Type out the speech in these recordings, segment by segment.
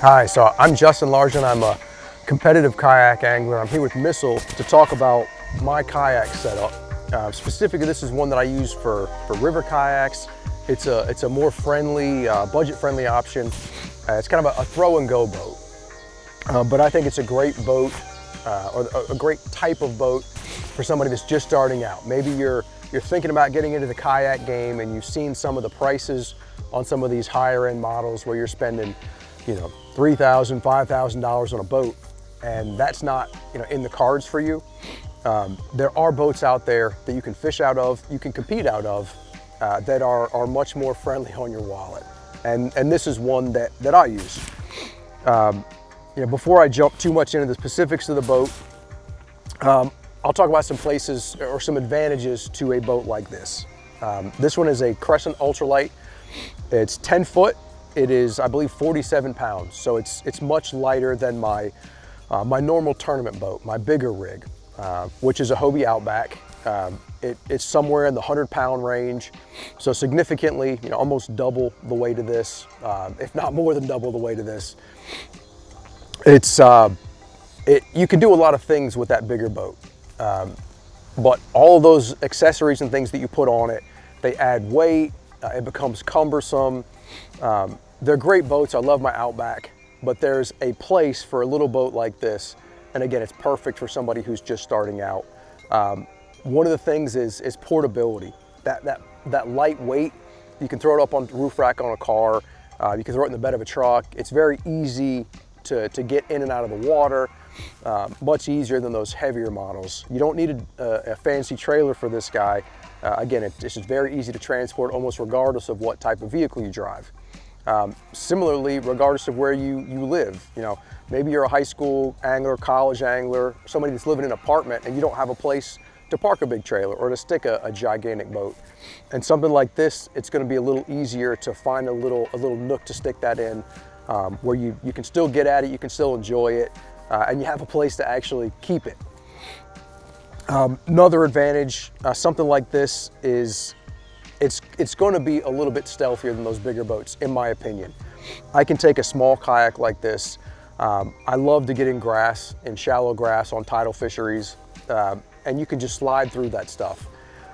Hi, so I'm Justin Largen. I'm a competitive kayak angler. I'm here with Missile to talk about my kayak setup. Uh, specifically, this is one that I use for, for river kayaks. It's a, it's a more friendly, uh, budget-friendly option. Uh, it's kind of a, a throw and go boat. Uh, but I think it's a great boat, uh, or a, a great type of boat for somebody that's just starting out. Maybe you're, you're thinking about getting into the kayak game and you've seen some of the prices on some of these higher end models where you're spending, you know, $3,000, $5,000 on a boat. And that's not, you know, in the cards for you. Um, there are boats out there that you can fish out of, you can compete out of, uh, that are, are much more friendly on your wallet. And, and this is one that, that I use. Um, you know, before I jump too much into the specifics of the boat, um, I'll talk about some places or some advantages to a boat like this. Um, this one is a Crescent Ultralight. It's 10 foot. It is, I believe, 47 pounds. So it's, it's much lighter than my, uh, my normal tournament boat, my bigger rig, uh, which is a Hobie Outback. Um, it, it's somewhere in the 100 pound range. So significantly, you know, almost double the weight of this, uh, if not more than double the weight of this. It's, uh, it, you can do a lot of things with that bigger boat. Um, but all of those accessories and things that you put on it, they add weight, uh, it becomes cumbersome. Um, they're great boats, I love my Outback, but there's a place for a little boat like this. And again, it's perfect for somebody who's just starting out. Um, one of the things is, is portability. That, that, that lightweight, you can throw it up on roof rack on a car, uh, you can throw it in the bed of a truck. It's very easy to, to get in and out of the water. Uh, much easier than those heavier models. You don't need a, a fancy trailer for this guy. Uh, again, it, it's just very easy to transport almost regardless of what type of vehicle you drive. Um, similarly, regardless of where you, you live, you know, maybe you're a high school angler, college angler, somebody that's living in an apartment and you don't have a place to park a big trailer or to stick a, a gigantic boat. And something like this, it's gonna be a little easier to find a little, a little nook to stick that in um, where you, you can still get at it, you can still enjoy it, uh, and you have a place to actually keep it. Um, another advantage, uh, something like this is it's, it's going to be a little bit stealthier than those bigger boats, in my opinion. I can take a small kayak like this. Um, I love to get in grass, in shallow grass on tidal fisheries, uh, and you can just slide through that stuff.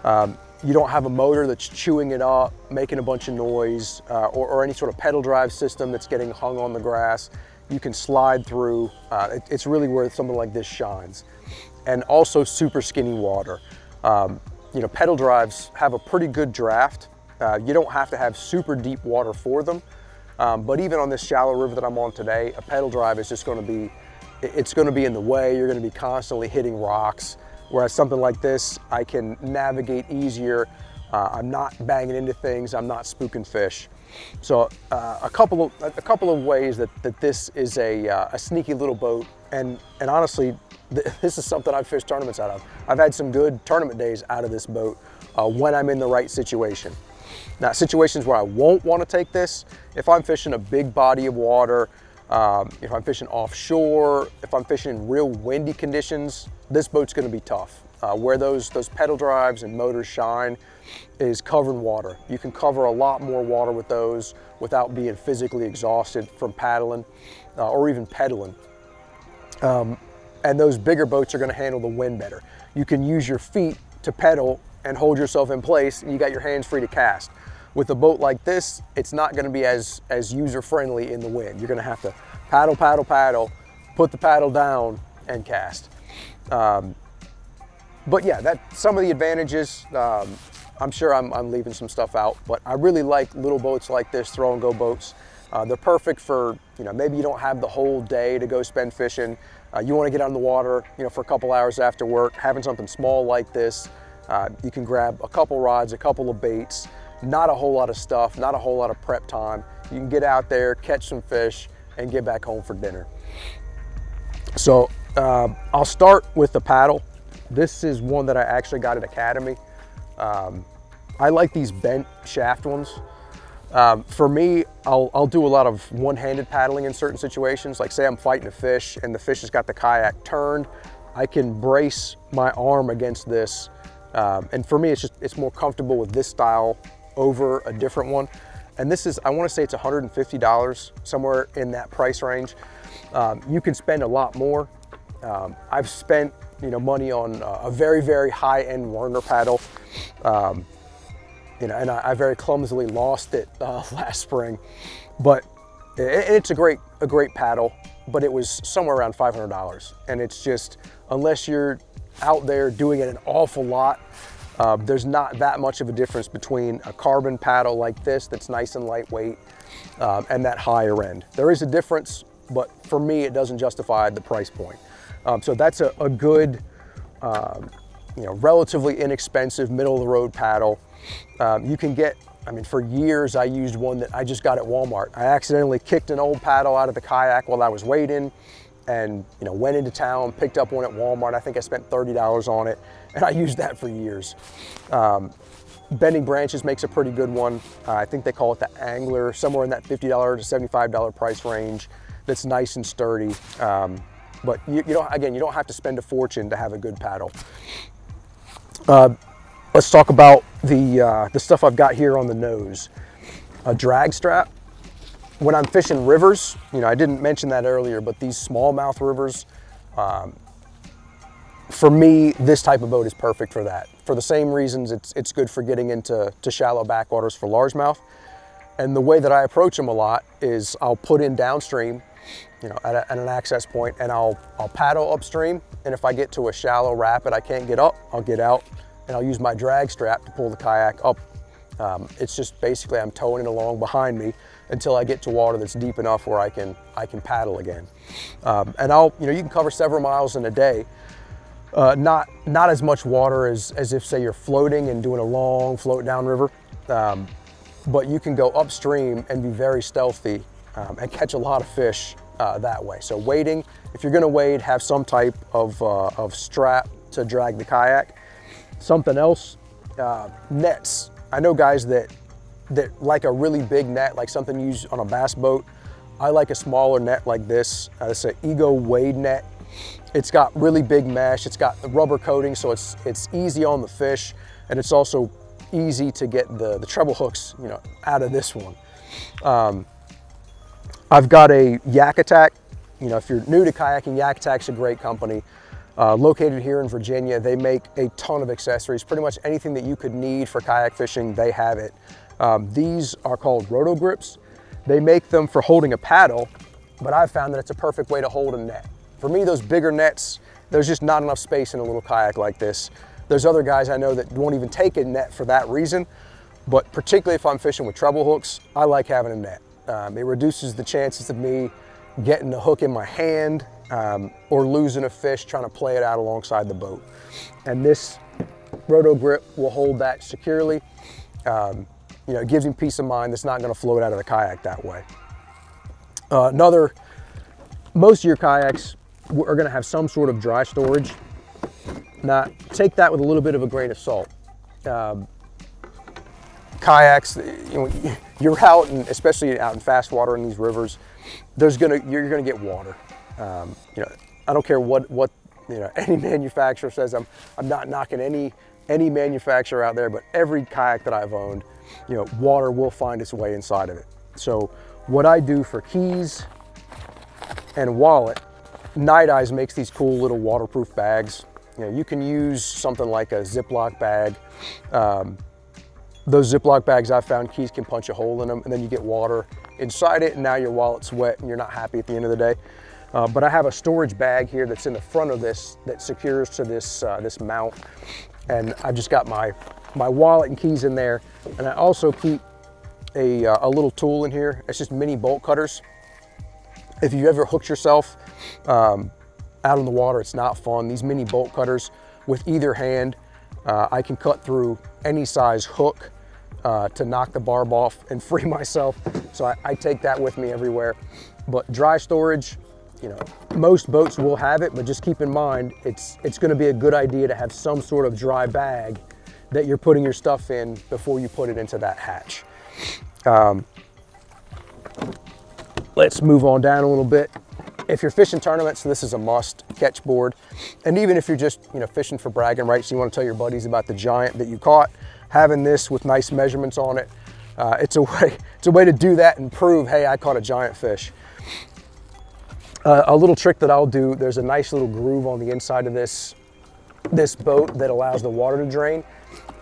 Um, you don't have a motor that's chewing it up, making a bunch of noise, uh, or, or, any sort of pedal drive system that's getting hung on the grass. You can slide through. Uh, it, it's really where something like this shines. And also super skinny water. Um, you know, pedal drives have a pretty good draft. Uh, you don't have to have super deep water for them. Um, but even on this shallow river that I'm on today, a pedal drive is just gonna be, it's gonna be in the way. You're gonna be constantly hitting rocks. Whereas something like this, I can navigate easier. Uh, I'm not banging into things. I'm not spooking fish. So uh, a couple of a couple of ways that, that this is a, uh, a sneaky little boat, and and honestly, th this is something I've fished tournaments out of. I've had some good tournament days out of this boat uh, when I'm in the right situation. Now, situations where I won't want to take this, if I'm fishing a big body of water, um, if I'm fishing offshore, if I'm fishing in real windy conditions, this boat's gonna be tough. Uh, where those, those pedal drives and motors shine is covered water. You can cover a lot more water with those without being physically exhausted from paddling uh, or even pedaling. Um, and those bigger boats are gonna handle the wind better. You can use your feet to pedal and hold yourself in place and you got your hands free to cast. With a boat like this, it's not gonna be as, as user-friendly in the wind. You're gonna have to paddle, paddle, paddle, put the paddle down and cast. Um, but yeah, that some of the advantages, um, I'm sure I'm, I'm, leaving some stuff out, but I really like little boats like this, throw and go boats. Uh, they're perfect for, you know, maybe you don't have the whole day to go spend fishing. Uh, you want to get on the water, you know, for a couple hours after work, having something small like this, uh, you can grab a couple rods, a couple of baits, not a whole lot of stuff, not a whole lot of prep time. You can get out there, catch some fish, and get back home for dinner. So uh, I'll start with the paddle. This is one that I actually got at Academy. Um, I like these bent shaft ones. Um, for me, I'll, I'll, do a lot of one-handed paddling in certain situations. Like say I'm fighting a fish and the fish has got the kayak turned. I can brace my arm against this. Um, and for me, it's just, it's more comfortable with this style over a different one. and this is, I wanna say it's $150, somewhere in that price range. Um, you can spend a lot more. Um, I've spent you know, money on a very, very high-end Werner paddle. You know, and I, I, very clumsily lost it uh, last spring, but it, it's a great, a great paddle, but it was somewhere around $500. And it's just, unless you're out there doing it an awful lot, uh, there's not that much of a difference between a carbon paddle like this that's nice and lightweight um, and that higher end. There is a difference, but for me, it doesn't justify the price point. Um, so that's a, a good, um, you know, relatively inexpensive middle of the road paddle. Um, you can get, I mean, for years I used one that I just got at Walmart. I accidentally kicked an old paddle out of the kayak while I was waiting and, you know, went into town, picked up one at Walmart. I think I spent $30 on it and I used that for years. Um, Bending Branches makes a pretty good one. Uh, I think they call it the Angler, somewhere in that $50 to $75 price range that's nice and sturdy. Um, but you, you, don't, again, you don't have to spend a fortune to have a good paddle. Uh, let's talk about the, uh, the stuff I've got here on the nose. A drag strap. When I'm fishing rivers, you know, I didn't mention that earlier, but these smallmouth rivers, um, for me, this type of boat is perfect for that. For the same reasons, it's, it's good for getting into to shallow backwaters for largemouth. And the way that I approach them a lot is I'll put in downstream you know, at, a, at, an access point and I'll, I'll paddle upstream. And if I get to a shallow rapid I can't get up, I'll get out and I'll use my drag strap to pull the kayak up. Um, it's just basically I'm towing it along behind me until I get to water that's deep enough where I can, I can paddle again. Um, and I'll, you know, you can cover several miles in a day. Uh, not, not as much water as, as if say you're floating and doing a long float down river. Um, but you can go upstream and be very stealthy um, and catch a lot of fish uh, that way. So wading, if you're gonna wade, have some type of, uh, of strap to drag the kayak. Something else, uh, nets. I know guys that, that like a really big net, like something used on a bass boat. I like a smaller net like this. Uh, it's an Ego Wade net. It's got really big mesh. It's got the rubber coating, so it's, it's easy on the fish, and it's also easy to get the, the treble hooks you know, out of this one. Um, I've got a Yak Attack. You know, if you're new to kayaking, Yak Attack's a great company. Uh, located here in Virginia, they make a ton of accessories. Pretty much anything that you could need for kayak fishing, they have it. Um, these are called roto grips. They make them for holding a paddle, but I've found that it's a perfect way to hold a net. For me, those bigger nets, there's just not enough space in a little kayak like this. There's other guys I know that won't even take a net for that reason, but particularly if I'm fishing with treble hooks, I like having a net. Um, it reduces the chances of me getting the hook in my hand um, or losing a fish trying to play it out alongside the boat. And this roto grip will hold that securely. Um, you know, it gives me peace of mind that's not gonna float out of the kayak that way. Uh, another, most of your kayaks are gonna have some sort of dry storage. Now, take that with a little bit of a grain of salt. Um, kayaks, you know, you're out and especially out in fast water in these rivers, there's gonna you're gonna get water. Um, you know, I don't care what what you know any manufacturer says. I'm I'm not knocking any any manufacturer out there, but every kayak that I've owned, you know, water will find its way inside of it. So what I do for keys and wallet, Nite Ize makes these cool little waterproof bags. You know, you can use something like a Ziploc bag. Um, those Ziploc bags I found, keys can punch a hole in them and then you get water inside it and now your wallet's wet and you're not happy at the end of the day. Uh, but I have a storage bag here that's in the front of this that secures to this, uh, this mount. And I've just got my, my wallet and keys in there. And I also keep a, uh, a little tool in here. It's just mini bolt cutters. If you ever hooked yourself um, out in the water, it's not fun. These mini bolt cutters with either hand, uh, I can cut through any size hook uh, to knock the barb off and free myself. So I, I, take that with me everywhere. But dry storage, you know, most boats will have it, but just keep in mind, it's, it's gonna be a good idea to have some sort of dry bag that you're putting your stuff in before you put it into that hatch. Um, let's move on down a little bit. If you're fishing tournaments, this is a must catch board. And even if you're just you know fishing for bragging rights, you want to tell your buddies about the giant that you caught, having this with nice measurements on it uh, it's a way it's a way to do that and prove, hey, I caught a giant fish. Uh, a little trick that I'll do, there's a nice little groove on the inside of this, this boat that allows the water to drain.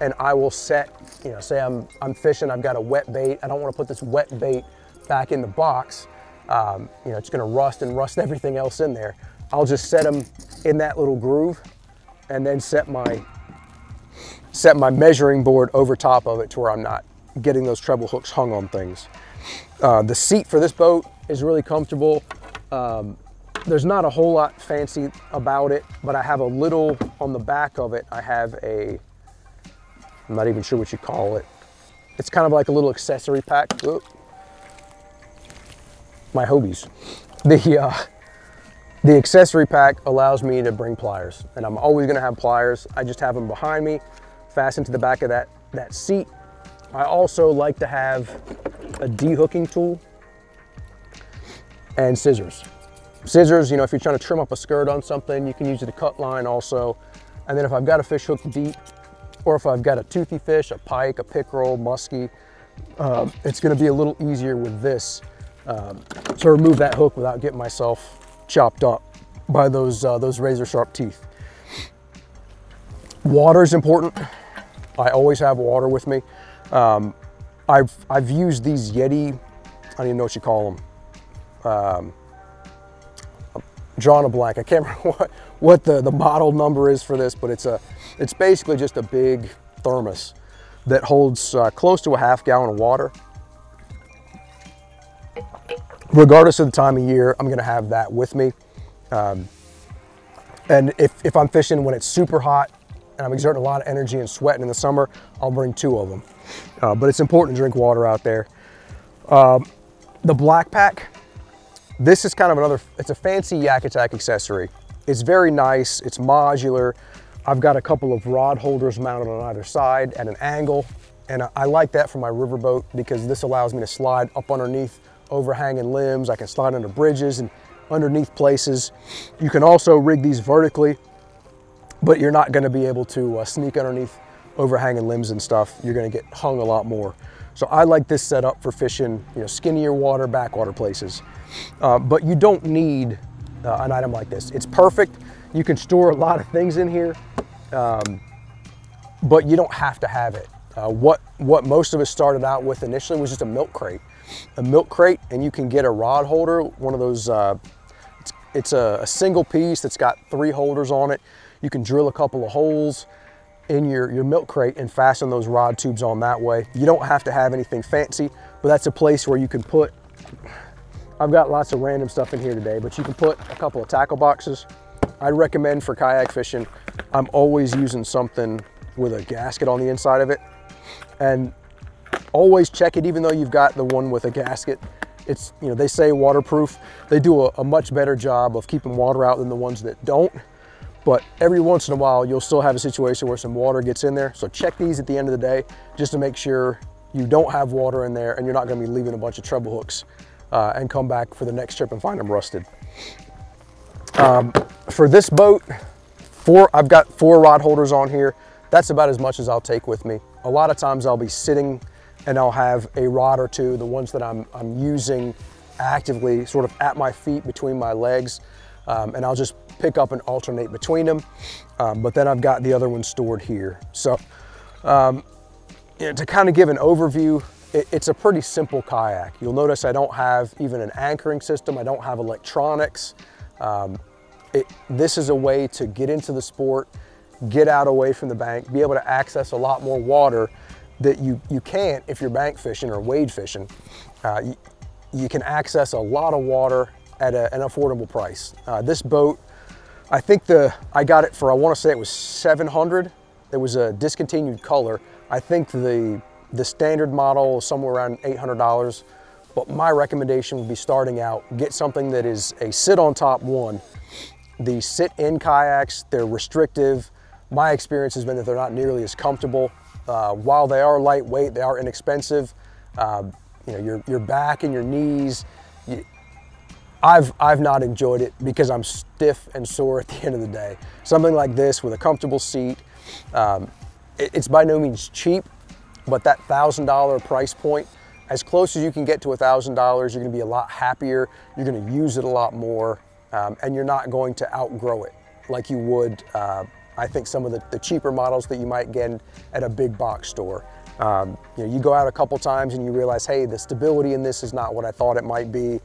And I will set, you know, say I'm, I'm fishing, I've got a wet bait. I don't want to put this wet bait back in the box. Um, you know, it's to rust and rust everything else in there. I'll just set them in that little groove and then set my, set my measuring board over top of it to where I'm not getting those treble hooks hung on things. Uh, the seat for this boat is really comfortable. Um, there's not a whole lot fancy about it, but I have a little on the back of it. I have a, I'm not even sure what you call it. It's kind of like a little accessory pack. Oop. My Hobies. The, uh, the accessory pack allows me to bring pliers and I'm always gonna have pliers. I just have them behind me, fastened to the back of that, that seat. I also like to have a de-hooking tool and scissors. Scissors, you know, if you're trying to trim up a skirt on something, you can use it to cut line also. And then if I've got a fish hooked deep, or if I've got a toothy fish, a pike, a pickerel, muskie, um, it's gonna be a little easier with this um, to remove that hook without getting myself chopped up by those, uh, those razor sharp teeth. Water is important. I always have water with me. Um, I've, I've used these Yeti, I don't even know what you call them, um, drawn a blank. I can't remember what, what the, the model number is for this, but it's a it's basically just a big thermos that holds uh, close to a half gallon of water. Regardless of the time of year, I'm gonna have that with me. Um, and if, if I'm fishing when it's super hot and I'm exerting a lot of energy and sweating in the summer, I'll bring two of them. Uh, but it's important to drink water out there. Um, the BlackPak, this is kind of another, it's a fancy Yak Attack accessory. It's very nice, it's modular. I've got a couple of rod holders mounted on either side at an angle. And I, like that for my riverboat because this allows me to slide up underneath overhanging limbs. I can slide under bridges and underneath places. You can also rig these vertically, but you're not gonna be able to uh, sneak underneath overhanging limbs and stuff. You're gonna get hung a lot more. So I like this setup for fishing, you know, skinnier water, backwater places. Uh, but you don't need uh, an item like this. It's perfect. You can store a lot of things in here, um, but you don't have to have it. Uh, what, what most of us started out with initially was just a milk crate. A milk crate, and you can get a rod holder, one of those, uh, it's, it's a, a single piece that's got three holders on it. You can drill a couple of holes in your, your milk crate and fasten those rod tubes on that way. You don't have to have anything fancy, but that's a place where you can put I've got lots of random stuff in here today, but you can put a couple of tackle boxes. I'd recommend for kayak fishing, I'm always using something with a gasket on the inside of it. And always check it, even though you've got the one with a gasket. It's, you know, they say waterproof. They do a, a much better job of keeping water out than the ones that don't. But every once in a while, you'll still have a situation where some water gets in there. So check these at the end of the day, just to make sure you don't have water in there and you're not gonna be leaving a bunch of treble hooks uh, and come back for the next trip and find them rusted. Um, for this boat, four, I've got four rod holders on here. That's about as much as I'll take with me. A lot of times I'll be sitting and I'll have a rod or two, the ones that I'm, I'm using actively sort of at my feet between my legs. Um, and I'll just pick up and alternate between them. Um, but then I've got the other one stored here. So um, you know, to kind of give an overview, it, it's a pretty simple kayak. You'll notice I don't have even an anchoring system. I don't have electronics. Um, it, this is a way to get into the sport, get out away from the bank, be able to access a lot more water that you, you can't if you're bank fishing or wade fishing. Uh, you, you, can access a lot of water at a, an affordable price. Uh, this boat, I think the I got it for, I wanna say it was 700. It was a discontinued color. I think the the standard model is somewhere around $800, but my recommendation would be starting out, get something that is a sit on top one. The sit in kayaks, they're restrictive. My experience has been that they're not nearly as comfortable. Uh, while they are lightweight, they are inexpensive. Uh, you know, your, your back and your knees, you, I've, I've not enjoyed it because I'm stiff and sore at the end of the day. Something like this with a comfortable seat, um, it, it's by no means cheap, But that $1,000 price point, as close as you can get to $1,000, you're gonna be a lot happier, you're gonna use it a lot more, um, and you're not going to outgrow it like you would, uh, I think, some of the, the, cheaper models that you might get at a big box store. Um, you know, you go out a couple times and you realize, hey, the stability in this is not what I thought it might be,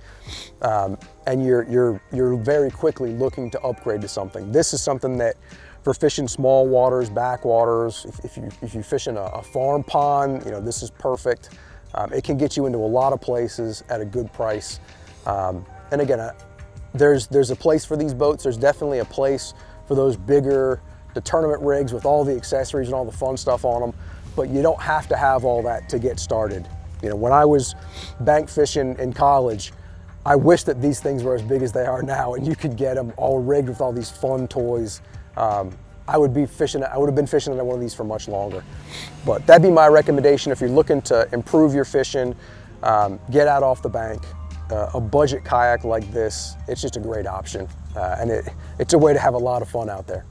um, and you're you're you're very quickly looking to upgrade to something. This is something that, for fishing small waters, backwaters, if, if you if you fish in a, a, farm pond, you know this is perfect. Um, it can get you into a lot of places at a good price. Um, and again, there's there's a place for these boats. There's definitely a place for those bigger, the tournament rigs with all the accessories and all the fun stuff on them but you don't have to have all that to get started. You know, when I was bank fishing in college, I wish that these things were as big as they are now and you could get them all rigged with all these fun toys. Um, I would be fishing, I would have been fishing on one of these for much longer. But that'd be my recommendation if you're looking to improve your fishing, um, get out off the bank. Uh, a budget kayak like this, it's just a great option. Uh, and it, it's a way to have a lot of fun out there.